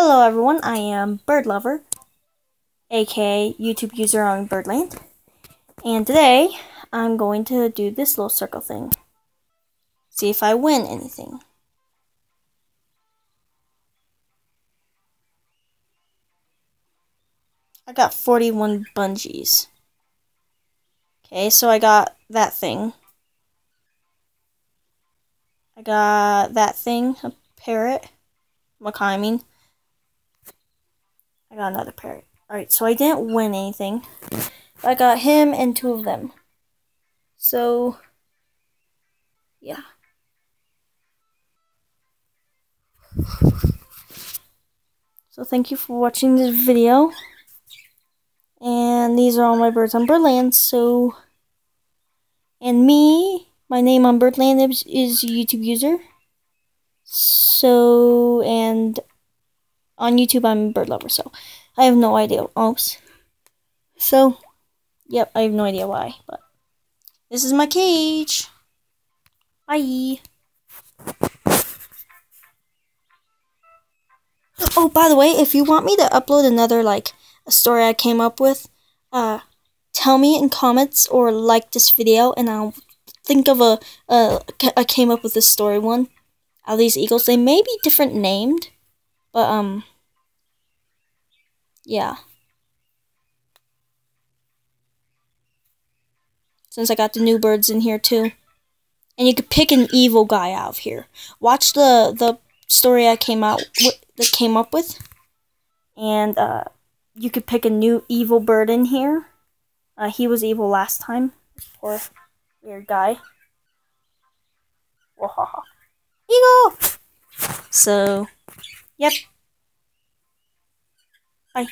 Hello everyone, I am Bird Lover, aka YouTube user on Birdland, and today I'm going to do this little circle thing. See if I win anything. I got 41 bungees. Okay, so I got that thing. I got that thing, a parrot, I mean. Got another parrot. Alright, so I didn't win anything. I got him and two of them. So, yeah. So thank you for watching this video. And these are all my birds on Birdland, so... And me, my name on Birdland is, is YouTube user. So, and on YouTube, I'm a bird lover, so I have no idea. Oops. So, yep, I have no idea why, but this is my cage. Bye. Oh, by the way, if you want me to upload another, like, a story I came up with, uh, tell me in comments or like this video, and I'll think of a, uh, I came up with this story one. All these eagles, they may be different named, but, um, yeah. Since I got the new birds in here too. And you could pick an evil guy out of here. Watch the the story I came out that came up with. And uh you could pick a new evil bird in here. Uh he was evil last time. Poor weird guy. Wahaha. Eagle! So, yep. Bye.